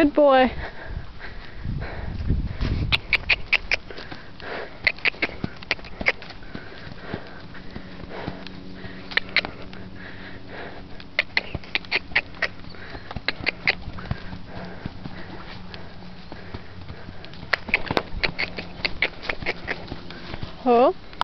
Good boy. Oh.